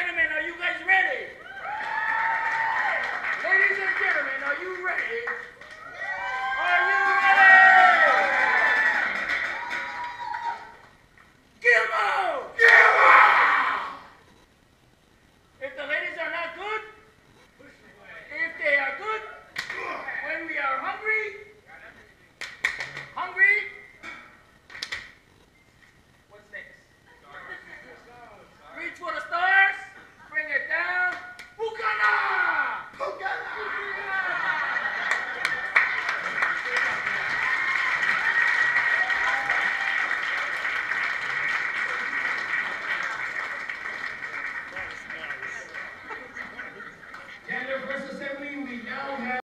gentlemen, are you guys ready? Ladies and gentlemen, are you ready